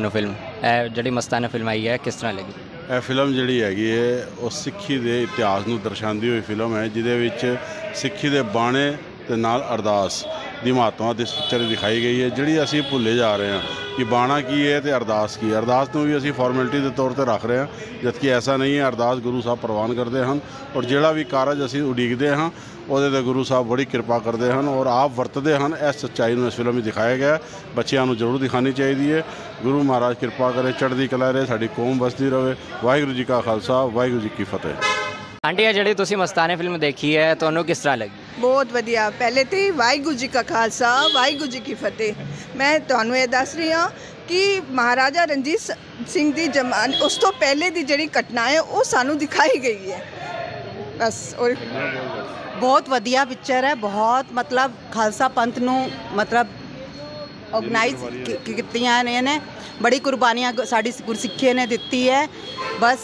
ਤੁਹਾਨੂੰ ਫਿਲਮ ਇਹ ਜਿਹੜੀ ਮਸਤਾਨਾ ਫਿਲਮ ਆਈ ਹੈ, ਕਿਸ ਤਰ੍ਹਾਂ ਲੱਗੀ? ਇਹ ਫਿਲਮ ਜਿਹੜੀ ਹੈਗੀ ਹੈ, ਉਹ ਸਿੱਖੀ ਦੇ ਇਤਿਹਾਸ ਨੂੰ ਦਰਸਾਉਂਦੀ ਹੋਈ ਫਿਲਮ ਹੈ, ਜਿਹਦੇ ਵਿੱਚ ਸਿੱਖੀ ਦੇ ਬਾਣੇ ਤੇ ਨਾਲ ਅਰਦਾਸ। ਦੀ ਮਹੱਤਤਾ ਇਸ ਪਿਕਚਰ ਦਿਖਾਈ ਗਈ ਹੈ, ਜਿਹੜੀ ਅਸੀਂ ਭੁੱਲੇ ਜਾ ਰਹੇ ਹਾਂ ਕਿ ਬਾਣਾ ਕੀ ਹੈ ਤੇ ਅਰਦਾਸ ਕੀ ਹੈ। ਅਰਦਾਸ ਨੂੰ ਵੀ ਅਸੀਂ ਫਾਰਮੈਲਿਟੀ ਦੇ ਤੌਰ ਤੇ ਰੱਖ ਰਹੇ ਹਾਂ, ਜਦਕਿ ਐਸਾ ਨਹੀਂ ਹੈ, ਅਰਦਾਸ ਗੁਰੂ ਸਾਹਿਬ ਪ੍ਰਵਾਨ ਕਰਦੇ ਹਨ ਔਰ ਜਿਹੜਾ ਵੀ ਕਾਰਜ ਅਸੀਂ ਉਡੀਕਦੇ ਹਾਂ, ਉਹਦੇ ਤੇ ਗੁਰੂ ਸਾਹਿਬ ਬੜੀ ਕਿਰਪਾ ਕਰਦੇ ਹਨ ਔਰ ਆਪ ਵਰਤਦੇ ਹਨ ਇਸ ਸੱਚਾਈ ਨੂੰ ਇਸ ਫਿਲਮ ਵਿੱਚ ਦਿਖਾਇਆ ਗਿਆ ਬੱਚਿਆਂ ਨੂੰ ਜ਼ਰੂਰ ਦਿਖਾਣੀ ਚਾਹੀਦੀ ਹੈ। ਗੁਰੂ ਮਹਾਰਾਜ ਕਿਰਪਾ ਕਰੇ, ਚੜ੍ਹਦੀ ਕਲਾ ਰਹੇ, ਸਾਡੀ ਕੌਮ ਵਸਦੀ ਰਹੇ। ਵਾਹਿਗੁਰੂ ਜੀ ਕਾ ਖਾਲਸਾ, ਵਾਹਿਗੁਰੂ ਜੀ ਕੀ ਫਤਿਹ। ਆਂਟੀ ਇਹ ਜਿਹੜੀ ਤੁਸੀਂ ਮਸਤਾਨੇ ਫਿਲਮ ਦੇਖੀ ਹੈ, ਤੁਹਾਨੂੰ ਕਿਸ ਤਰ੍ਹਾਂ ਲੱਗੀ? ਬਹੁਤ ਵਧੀਆ। ਪਹਿਲੇ ਤੇ ਵਾਹਿਗੁਰੂ ਜੀ ਕਾ ਖਾਲਸਾ ਵਾਹਿਗੁਰੂ ਜੀ ਕੀ ਫਤਿਹ। ਮੈਂ ਤੁਹਾਨੂੰ ਇਹ ਦੱਸ ਰਹੀ ਹਾਂ ਕਿ ਮਹਾਰਾਜਾ ਰਣਜੀਤ ਸਿੰਘ ਦੀ ਜਮਾਨ ਉਸ ਤੋਂ ਪਹਿਲੇ ਦੀ ਜਿਹੜੀ ਘਟਨਾ ਹੈ ਉਹ ਸਾਨੂੰ ਦਿਖਾਈ ਗਈ ਹੈ। ਬਸ ਔਰ ਬਹੁਤ ਵਧੀਆ ਪਿਕਚਰ ਹੈ ਬਹੁਤ ਮਤਲਬ ਖਾਲਸਾ ਪੰਥ ਨੂੰ ਮਤਲਬ ਆਰਗੇਨਾਈਜ਼ ਕੀਤੀਆਂ ਨੇ ਇਹਨੇ। ਬੜੀ ਕੁਰਬਾਨੀਆਂ ਗ- ਸਾਡੀ ਗੁਰਸਿੱਖੀ ਨੇ ਦਿੱਤੀ ਹੈ। ਬਸ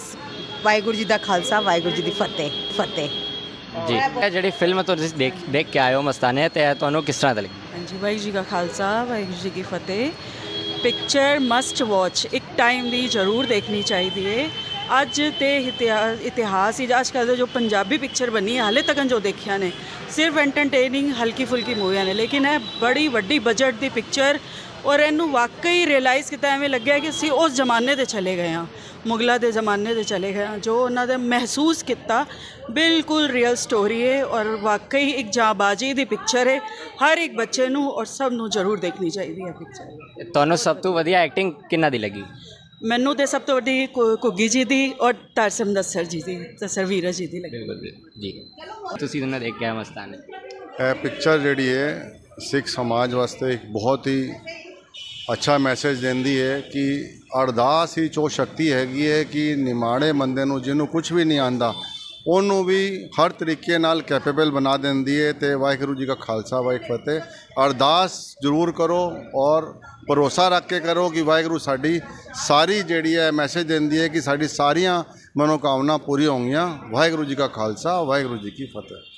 ਵਾਹਿਗੁਰੂ ਜੀ ਦਾ ਖਾਲਸਾ ਵਾਹਿਗੁਰੂ ਜੀ ਦੀ ਫਤਿਹ ਫਤਿਹ। ਜੀ, ਇਹ ਜਿਹੜੀ ਫਿਲਮ ਤੁਸੀਂ ਦੇਖ ਦੇਖ ਕੇ ਆਏ ਹੋ ਮਸਤਾਨੇ, ਤੇ ਤੁਹਾਨੂੰ ਕਿਸ ਤਰ੍ਹਾਂ ਦੀ ਲੱਗੀ? ਹਾਂਜੀ, ਵਾਹਿਗੁਰੂ ਜੀ ਕਾ ਖਾਲਸਾ, ਵਾਹਿਗੁਰੂ ਜੀ ਕੀ ਫਤਿਹ। ਪਿਕਚਰ ਮਸਟ ਵਾਚ ਇੱਕ ਟਾਈਮ ਦੀ ਜ਼ਰੂਰ ਦੇਖਣੀ ਚਾਹੀਦੀ ਹੈ ਅੱਜ ਤੇ ਇਤਿਹਾਸ ਇਤਿਹਾਸ ਹੀ, ਅੱਜ ਕੱਲ੍ਹ ਦੇ ਜੋ ਪੰਜਾਬੀ ਪਿਕਚਰ ਬਣੀ ਹੈ ਹਾਲੇ ਤੱਕ ਜੋ ਦੇਖਿਆ ਨੇ, ਸਿਰਫ ਐਂਟਰਟੇਨਿੰਗ ਹਲਕੀ ਫੁਲਕੀ ਮੂਵੀਆਂ ਨੇ, ਲੇਕਿਨ ਇਹ ਬੜੀ ਵੱਡੀ ਬਜਟ ਦੀ ਪਿਕਚਰ ਔਰ ਇਹਨੂੰ ਵਾਕਈ ਰਿਅਲਾਈਜ਼ ਕੀਤਾ ਐਵੇਂ ਲੱਗਿਆ ਕਿ ਅਸੀਂ ਉਸ ਜ਼ਮਾਨੇ ਦੇ ਚਲੇ ਗਏ ਹਾਂ ਮੁਗਲਾਂ ਦੇ ਜ਼ਮਾਨੇ ਦੇ ਚਲੇ ਗਏ ਹਾਂ ਜੋ ਉਹਨਾਂ ਦੇ ਮਹਿਸੂਸ ਕੀਤਾ ਬਿਲਕੁਲ ਰੀਅਲ ਸਟੋਰੀ ਹੈ ਔਰ ਵਾਕਈ ਇੱਕ ਜਾਂਬਾਜ਼ੀ ਦੀ ਪਿਕਚਰ ਹੈ ਹਰ ਇੱਕ ਬੱਚੇ ਨੂੰ ਔਰ ਸਭ ਨੂੰ ਜ਼ਰੂਰ ਦੇਖਣੀ ਚਾਹੀਦੀ ਹੈ ਪਿਕਚਰ ਤੁਹਾਨੂੰ ਸਭ ਤੋਂ ਵਧੀਆ ਐਕਟਿੰਗ ਕਿੰਨਾ ਦੀ ਲੱਗੀ? ਮੈਨੂੰ ਤੇ ਸਭ ਤੋਂ ਵੱਡੀ ਕੁ- ਘੁੱਗੀ ਜੀ ਦੀ ਔਰ ਤਰਸਮ ਦਸਰ ਜੀ ਦੀ ਦਸਰ ਵੀਰਾ ਜੀ ਦੀ ਲੱਗੀ। ਜੀ ਤੁਸੀਂ ਉਹਨਾਂ ਦੇਖ ਕੇ ਮਸਤਾਨੇ? ਇਹ ਪਿਕਚਰ ਜਿਹੜੀ ਹੈ ਸਿੱਖ ਸਮਾਜ ਵਾਸਤੇ ਇੱਕ ਬਹੁਤ ਹੀ ਅੱਛਾ ਮੈਸੇਜ ਦਿੰਦੀ ਹੈ ਕਿ ਅਰਦਾਸ ਹੀ ਚੋ ਸ਼ਕਤੀ ਹੈਗੀ ਹੈ ਕਿ ਨਿਮਾਣੇ ਬੰਦੇ ਨੂੰ ਜਿਹਨੂੰ ਕੁਝ ਵੀ ਨਹੀਂ ਆਂਦਾ, ਉਹਨੂੰ ਵੀ ਹਰ ਤਰੀਕੇ ਨਾਲ ਕੈਪੇਬਲ ਬਣਾ ਦਿੰਦੀ ਹੈ ਤੇ ਵਾਹਿਗੁਰੂ ਜੀ ਕਾ ਖਾਲਸਾ, ਵਾਹਿਗੁਰੂ ਫਤਿਹ। ਅਰਦਾਸ ਜ਼ਰੂਰ ਕਰੋ ਔਰ ਭਰੋਸਾ ਰੱਖ ਕੇ ਕਰੋ ਕਿ ਵਾਹਿਗੁਰੂ ਸਾਡੀ ਸਾਰੀ ਜਿਹੜੀ ਹੈ ਮੈਸੇਜ ਦਿੰਦੀ ਹੈ ਕਿ ਸਾਡੀ ਸਾਰੀਆਂ ਮਨੋਕਾਮਨਾ ਪੂਰੀ ਹੋਣਗੀਆਂ ਵਾਹਿਗੁਰੂ ਜੀ ਕਾ ਖਾਲਸਾ, ਵਾਹਿਗੁਰੂ ਜੀ ਕੀ ਫਤਿਹ।